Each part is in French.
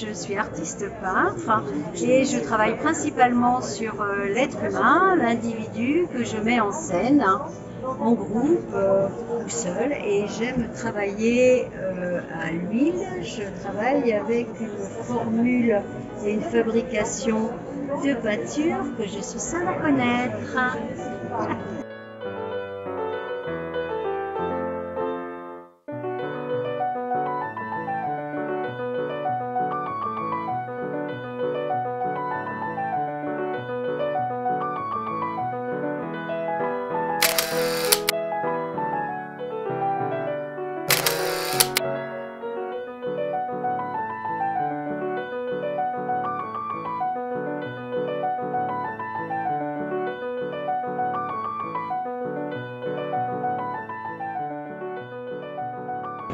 je suis artiste peintre et je travaille principalement sur euh, l'être humain, l'individu que je mets en scène en groupe euh, ou seul et j'aime travailler euh, à l'huile. Je travaille avec une formule et une fabrication de peinture que je suis seule à connaître.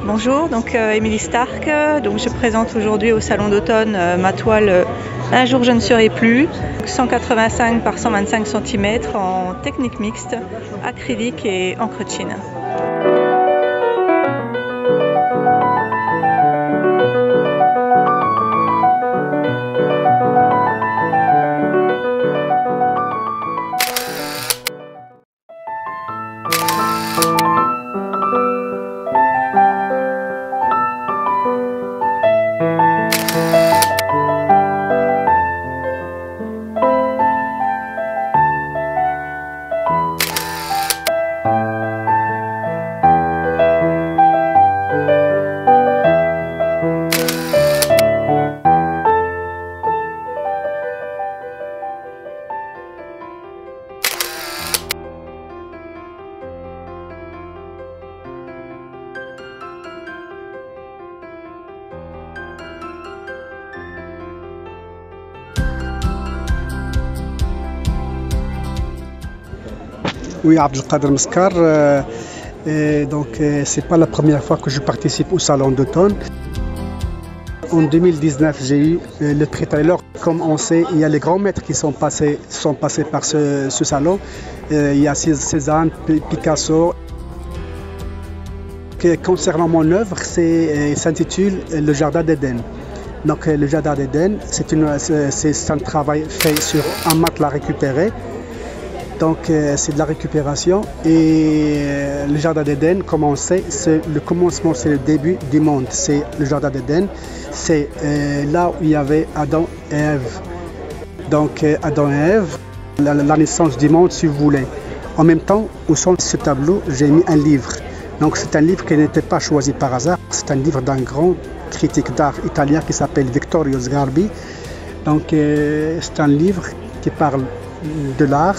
Bonjour, donc euh, Émilie Stark. Donc je présente aujourd'hui au salon d'automne euh, ma toile euh, Un jour je ne serai plus, 185 par 125 cm en technique mixte, acrylique et encre chine. Oui, Abdelkader Mskar. Euh, et donc, euh, pas la première fois que je participe au salon d'automne. En 2019, j'ai eu euh, le prix Taylor. Comme on sait, il y a les grands maîtres qui sont passés, sont passés par ce, salon. il y a Cézanne, Picasso. concernant mon œuvre, s'intitule Le Jardin d'Éden. Donc, le Jardin d'Éden, c'est un travail fait sur un matelas récupéré donc euh, c'est de la récupération et euh, le jardin d'Éden, comme on sait, le commencement, c'est le début du monde. C'est le jardin d'Éden, c'est euh, là où il y avait Adam et Ève. Donc Adam et Ève, la, naissance du monde, si vous voulez. En même temps, au centre de ce tableau, j'ai mis un livre. Donc c'est un livre qui n'était pas choisi par hasard. C'est un livre d'un grand critique d'art italien qui s'appelle Vittorio Sgarbi. Donc c'est un livre qui parle de l'art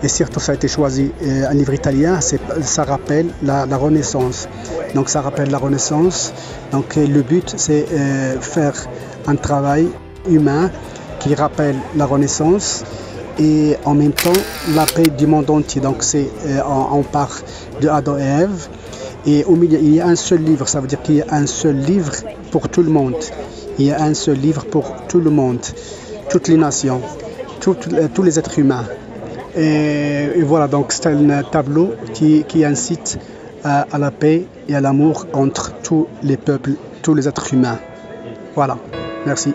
et surtout, ça a été choisi euh, un livre italien, ça rappelle la, Renaissance. Donc ça rappelle la Renaissance. Donc euh, le but, c'est euh, faire un travail humain qui rappelle la Renaissance et en même temps la paix du monde entier. Donc c'est on, part de Adam et Ève et au milieu il y a un seul livre. Ça veut dire qu'il y a un seul livre pour tout le monde. Il y a un seul livre pour tout le monde, toutes les nations, tous les êtres humains. Et, voilà, donc c'est un tableau qui, incite à, la paix et à l'amour entre tous les peuples, tous les êtres humains. Voilà, merci.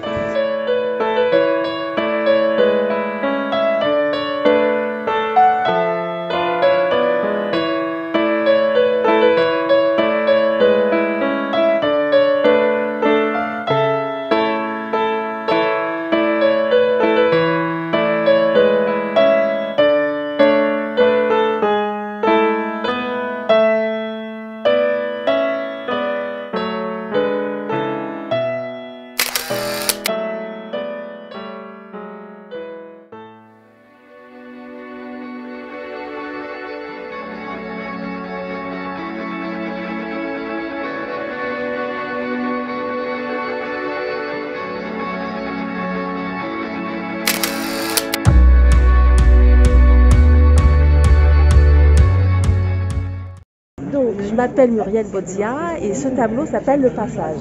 M'appelle Muriel Bodzia et ce tableau s'appelle Le Passage.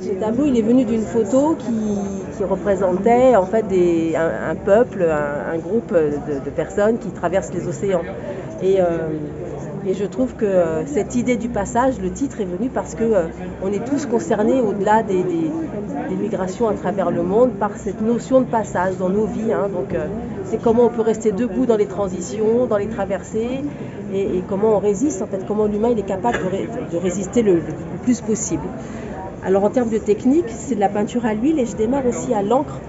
Ce tableau, il est venu d'une photo qui, représentait en fait un, peuple, un, groupe de, personnes qui traversent les océans. Et euh, je trouve que euh, cette idée du passage, le titre est venu parce que euh, on est tous concernés au-delà des, migrations à travers le monde par cette notion de passage dans nos vies. hein. Donc euh, c'est comment on peut rester debout dans les transitions, dans les traversées, et, comment on résiste en fait, comment l'humain est capable de, ré- de résister le plus possible. Alors en termes de technique, c'est de la peinture à l'huile et je démarre aussi à l'encre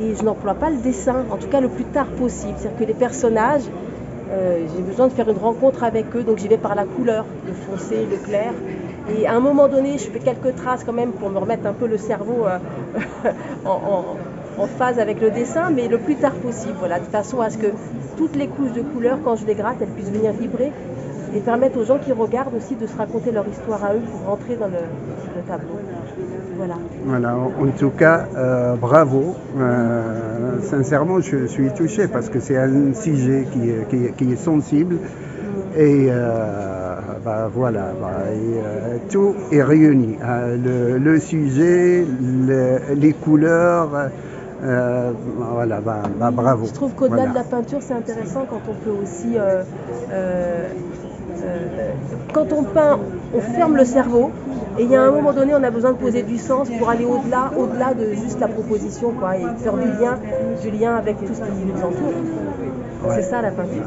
et je n'emploie pas le dessin, en tout cas le plus tard possible. C'est-à-dire que les personnages, euh, j'ai besoin de faire une rencontre avec eux, donc j'y vais par la couleur, le foncé, le clair. Et à un moment donné, je fais quelques traces quand même pour me remettre un peu le cerveau euh, en, phase avec le dessin, mais le plus tard possible, de façon à ce que toutes les couches de couleurs, quand je les gratte, elles puissent venir vibrer et permettre aux gens qui regardent aussi de se raconter leur histoire à eux pour rentrer dans le, le tableau. Voilà. Voilà, en tout cas, euh, bravo. Euh, sincèrement, je suis touché parce que c'est un sujet qui est, qui est- qui est sensible. Et euh, bah, voilà, bah, et, tout est réuni. le, le sujet, le- les couleurs, euh, voilà, bah, bah, bravo. Je trouve qu'au-delà Voilà. de la peinture, c'est intéressant quand on peut aussi. euh, euh, euh, quand on peint, on ferme le cerveau. Et il y a un moment donné, on a besoin de poser du sens pour aller au-delà, au-delà de juste la proposition, quoi, et faire du lien, du lien avec tout ce qui nous entoure. C'est ça la peinture.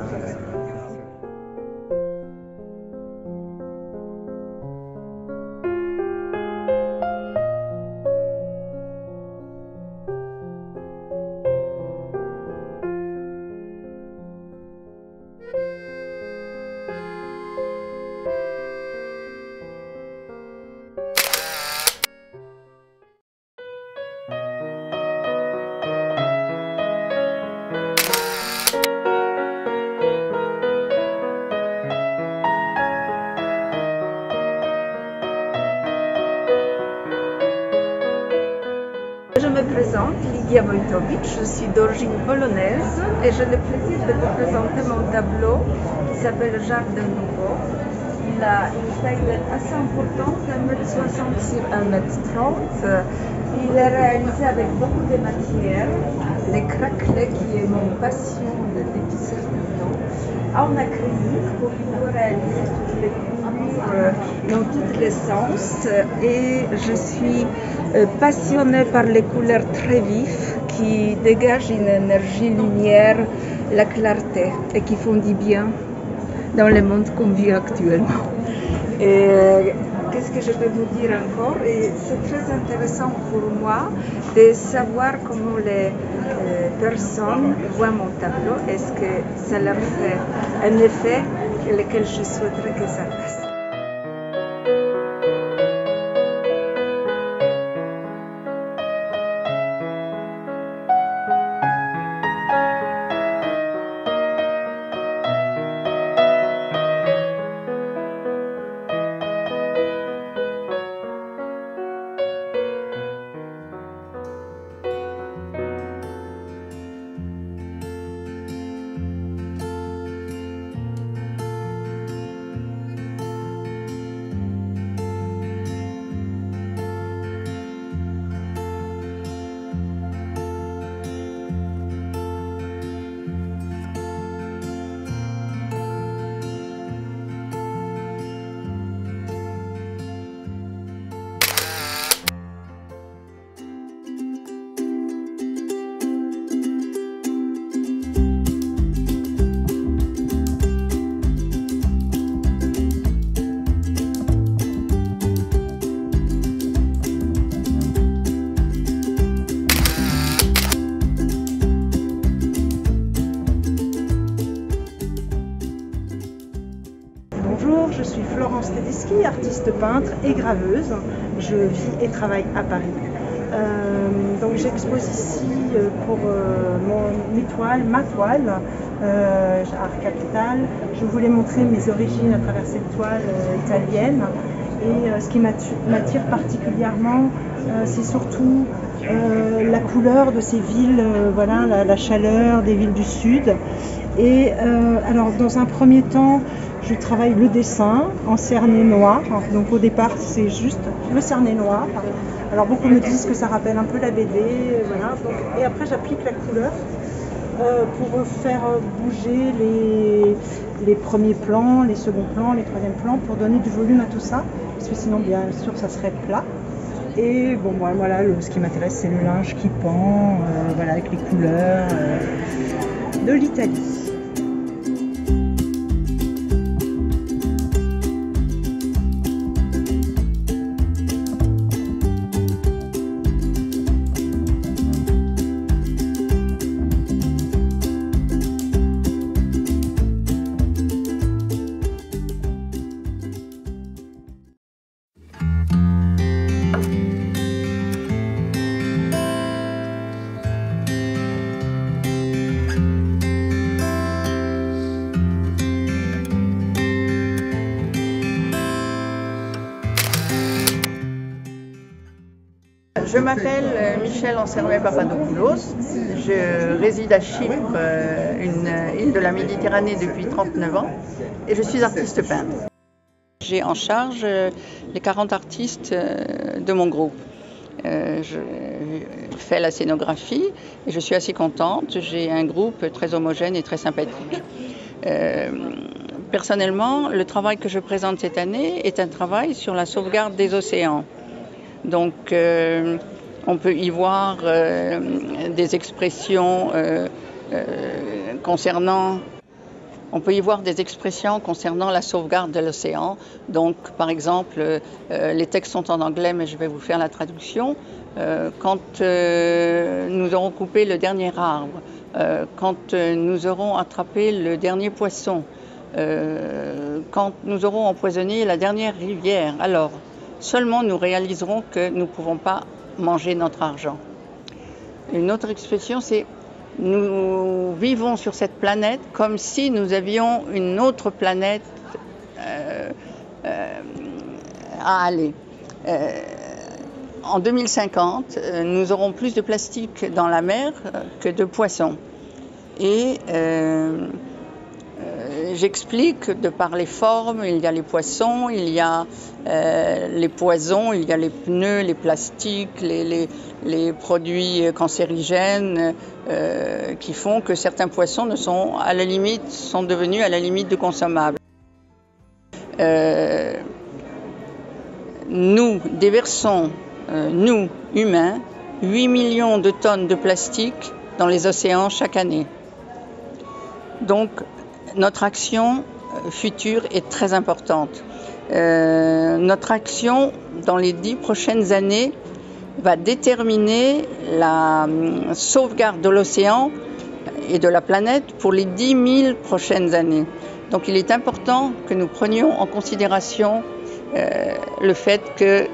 Présente, Lydia Wojtowicz, je suis d'origine polonaise et j'ai le plaisir de vous présenter mon tableau qui s'appelle Jardin Nouveau. Il a une taille assez importante, 1m60 sur 1m30. Il est réalisé avec beaucoup de matières, les craquelets qui est mon passion de d'épicerie en acrylique pour pouvoir réaliser toutes les couleurs euh, dans tous les sens. Et je suis euh, passionnée par les couleurs très vives qui dégagent une énergie lumière, la clarté et qui font du bien dans le monde qu'on vit actuellement. Et euh, qu'est-ce que je peux vous dire encore? C'est très intéressant pour moi de savoir comment les euh, personnes voient mon tableau. Est-ce que ça leur fait un effet lequel je souhaiterais que ça fasse? Artiste peintre et graveuse. Je vis et travaille à Paris. Euh, donc j'expose ici euh, pour euh, mon étoile, ma toile, Art Capital. Je voulais montrer mes origines à travers cette toile italienne. Et ce qui m'attire particulièrement, c'est surtout la couleur de ces villes, voilà, la, chaleur des villes du sud. Et alors, dans un premier temps, je travaille le dessin en cerné noir. Donc, au départ, c'est juste le cerné noir. Alors, beaucoup me disent que ça rappelle un peu la BD. Voilà. Donc, et après, j'applique la couleur. euh, pour faire bouger les, les premiers plans, les seconds plans, les troisièmes plans, pour donner du volume à tout ça, parce que sinon bien sûr ça serait plat. Et bon voilà, le- ce qui m'intéresse c'est le linge qui pend, euh, voilà, avec les couleurs euh, de l'Italie. Je m'appelle euh, Michel Ansermet Papadopoulos. Je réside à Chypre, euh, une île de la Méditerranée depuis 39 ans, et je suis artiste peintre. J'ai en charge euh, les 40 artistes de mon groupe. Je fais la scénographie et je suis assez contente. J'ai un groupe très homogène et très sympathique. Personnellement, le travail que je présente cette année est un travail sur la sauvegarde des océans. Donc, euh, on peut y voir euh, des expressions euh, concernant. Des expressions concernant la sauvegarde de l'océan. Donc, par exemple, les textes sont en anglais, mais je vais vous faire la traduction. Quand nous aurons coupé le dernier arbre, quand nous aurons attrapé le dernier poisson, quand nous aurons empoisonné la dernière rivière, alors seulement nous réaliserons que nous ne pouvons pas manger notre argent. Une autre expression, c'est nous vivons sur cette planète comme si nous avions une autre planète euh, euh, à aller. Euh, en 2050, euh, nous aurons plus de plastique dans la mer que de poissons. Et j'explique de par les formes, il y a les poissons, il y a euh, les poisons, il y a les pneus, les plastiques, les, produits cancérigènes euh, qui font que certains poissons ne sont à la limite sont devenus à la limite de consommables. Euh, nous déversons, nous humains, 8 millions de tonnes de plastique dans les océans chaque année. Donc notre action euh, future est très importante. Euh, notre action dans les dix prochaines années va déterminer la hum, sauvegarde de l'océan et de la planète pour les 10 000 prochaines années. Donc il est important que nous prenions en considération euh, le fait que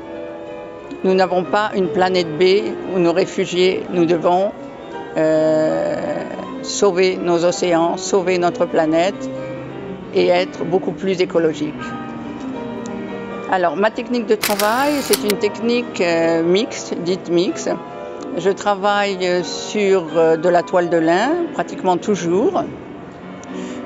nous n'avons pas une planète B où nous réfugier, nous devons sauver nos océans, sauver notre planète et être beaucoup plus écologique. Alors, ma technique de travail, c'est une technique euh, mixte, dite mixte. Je travaille euh, sur euh, de la toile de lin, pratiquement toujours,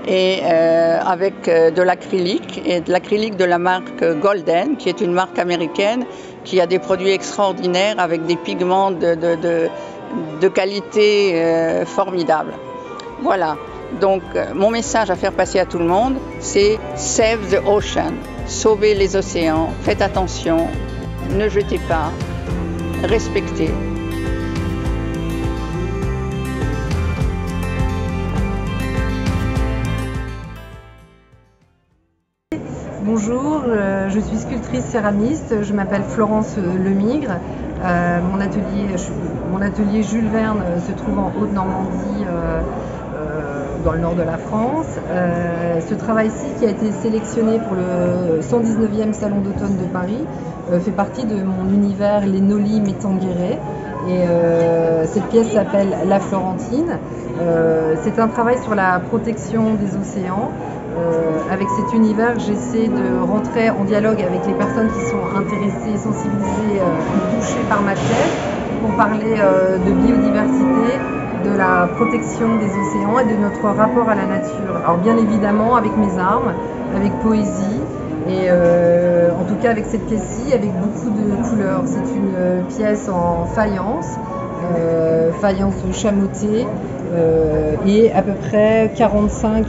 et avec de l'acrylique, et de l'acrylique de la marque Golden, qui est une marque américaine qui a des produits extraordinaires avec des pigments de, qualité formidable. Voilà. Donc, euh, mon message à faire passer à tout le monde, c'est Save the Ocean. Sauvez les océans, faites attention, ne jetez pas, respectez. Bonjour, euh, je suis sculptrice céramiste, je m'appelle Florence Lemigre. Euh, mon, atelier, Jules Verne se trouve en Haute-Normandie, dans le nord de la France. Euh, ce travail-ci, qui a été sélectionné pour le 119e Salon d'automne de Paris, euh, fait partie de mon univers Les Noli Me Tangere. Et euh, cette pièce s'appelle La Florentine. C'est un travail sur la protection des océans. Avec cet univers, j'essaie de rentrer en dialogue avec les personnes qui sont intéressées, sensibilisées, touchées par ma pièce, pour parler de biodiversité, de la protection des océans et de notre rapport à la nature. Alors bien évidemment avec mes armes, avec poésie et euh, en tout cas avec cette pièce-ci, avec beaucoup de couleurs. C'est une euh, pièce en faïence, euh, faïence chamoutée, et à peu près 45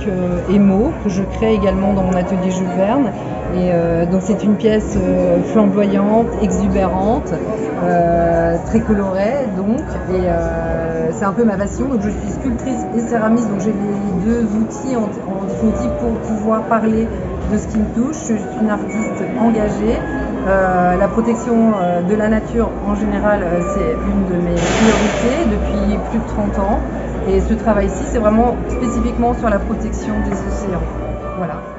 émaux que je crée également dans mon atelier Jules Verne. Et donc c'est une pièce flamboyante, exubérante, très colorée donc. Et c'est un peu ma passion. Donc je suis sculptrice et céramiste, donc j'ai les deux outils en, définitive pour pouvoir parler de ce qui me touche. Je suis une artiste engagée. Euh, la protection euh, de la nature en général, euh, c'est une de mes priorités depuis plus de 30 ans. Et ce travail-ci, c'est vraiment spécifiquement sur la protection des océans. Voilà.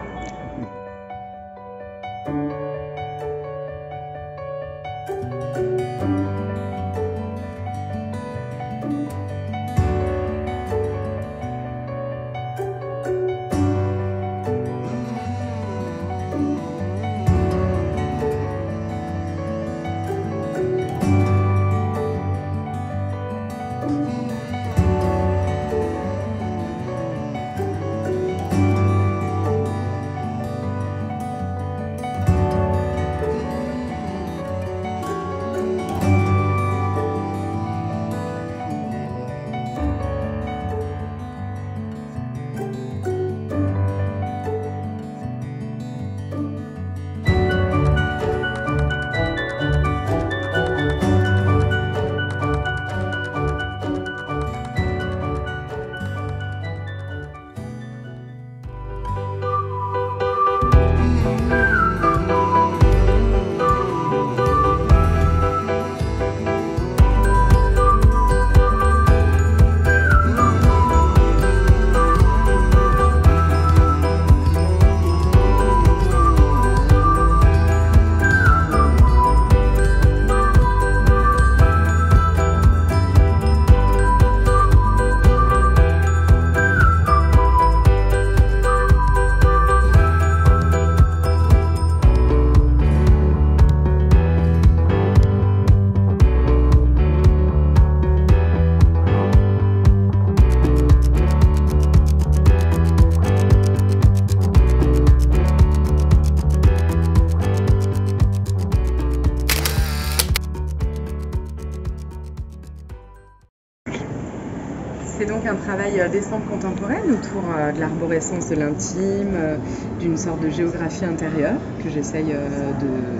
C'est donc un travail euh, d'essence contemporaine autour euh, de l'arborescence de l'intime, euh, d'une sorte de géographie intérieure que j'essaye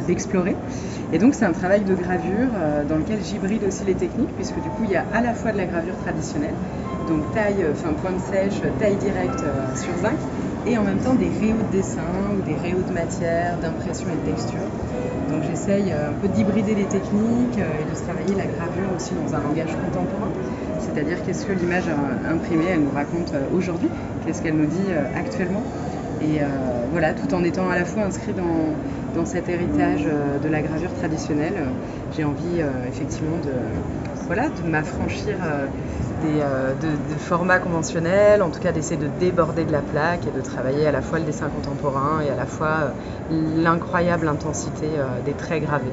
d'explorer. Et donc c'est un travail de gravure dans lequel j'hybride aussi les techniques, puisque du coup il y a à la fois de la gravure traditionnelle, donc taille, enfin pointe sèche, taille directe sur zinc, et en même temps des rayons de dessin ou des rayons de matière, d'impression et de texture. Donc j'essaye un peu d'hybrider les techniques et de travailler la gravure aussi dans un langage contemporain c'est-à-dire qu'est-ce que l'image imprimée, elle nous raconte euh, aujourd'hui, qu'est-ce qu'elle nous dit euh, actuellement? Et euh, voilà, tout en étant à la fois inscrit dans, dans cet héritage de la gravure traditionnelle, j'ai envie effectivement de, voilà, de m'affranchir des, de, formats conventionnels, en tout cas d'essayer de déborder de la plaque et de travailler à la fois le dessin contemporain et à la fois l'incroyable intensité des traits gravés.